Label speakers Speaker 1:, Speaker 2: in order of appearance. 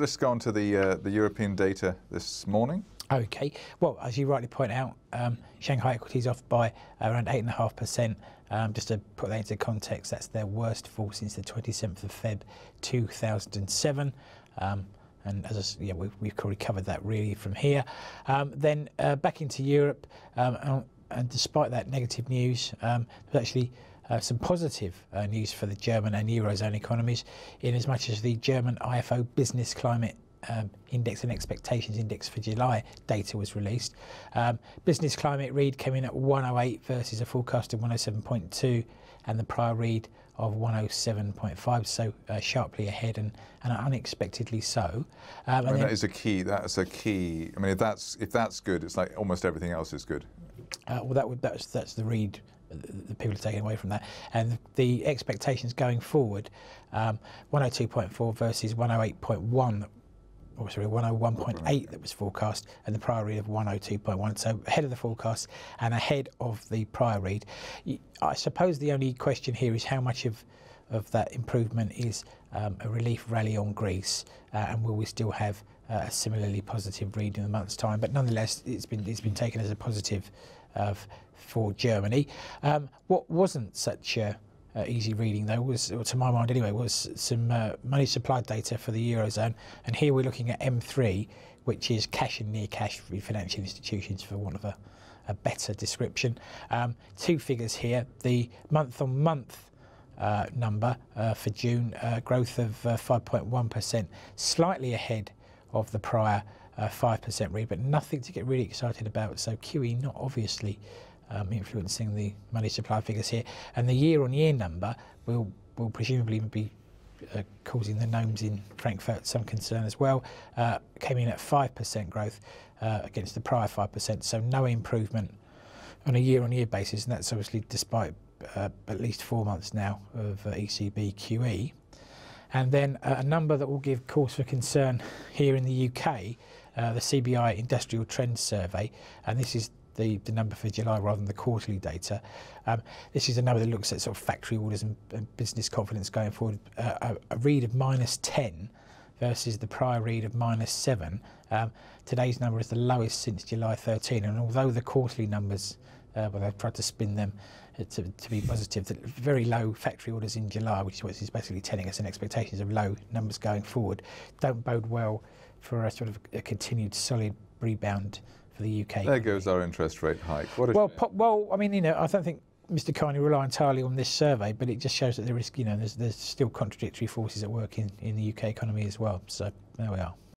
Speaker 1: Let's go on to the uh, the European data this morning.
Speaker 2: Okay. Well, as you rightly point out, um, Shanghai equities off by around 8.5%. Um, just to put that into context, that's their worst fall since the 27th of Feb 2007. Um, and as I, yeah, we, we've already covered that really from here. Um, then uh, back into Europe, um, and, and, despite that negative news, there's actually uh, some positive uh, news for the German and Eurozone economies, in as much as the German IFO Business Climate um, Index and Expectations Index for July data was released. Um, business Climate read came in at 108 versus a forecast of 107.2, and the prior read of 107.5, so uh, sharply ahead and, and unexpectedly so.
Speaker 1: Um, I mean, that is a key. That's a key. I mean, if that's if that's good, it's like almost everything else is good.
Speaker 2: Uh, well, that would that's that's the read the people are taking away from that. And the expectations going forward, um, 102.4 versus 108.1 or sorry, 101.8 that was forecast, and the prior read of 102.1. So ahead of the forecast and ahead of the prior read. I suppose the only question here is how much of of that improvement is um, a relief rally on Greece, uh, and will we still have uh, a similarly positive read in a month's time? But nonetheless, it's been it's been taken as a positive uh, for Germany. Um, what wasn't such a uh, easy reading though was, to my mind anyway, was some uh, money supply data for the Eurozone. And here we're looking at M3, which is cash and near cash for financial institutions for one of a, a better description. Um, two figures here, the month on month number uh, for June, uh, growth of 5.1%, uh, slightly ahead of the prior 5% read, but nothing to get really excited about. So QE not obviously um, influencing the money supply figures here. And the year-on-year number will, will presumably be uh, causing the gnomes in Frankfurt some concern as well. Uh, came in at 5% growth uh, against the prior 5%, so no improvement on a year-on-year basis, and that's obviously despite uh, at least four months now of uh, ECB QE. And then uh, a number that will give cause for concern here in the UK, the CBI Industrial Trends Survey, and this is the, the number for July rather than the quarterly data. Um, this is a number that looks at sort of factory orders and, and business confidence going forward. Uh, a, a, read of minus 10 versus the prior read of minus 7. Um, today's number is the lowest since July 13, and although the quarterly numbers, uh, well, they've tried to spin them to, to be positive, that very low factory orders in July, which is what is basically telling us and expectations of low numbers going forward, don't bode well for a sort of a continued solid rebound for the UK.
Speaker 1: There goes our interest rate hike.
Speaker 2: well, well, I mean, you know, I don't think Mr. Carney rely entirely on this survey, but it just shows that there is, you know, there's, there's still contradictory forces at work in, in the UK economy as well. So there we are.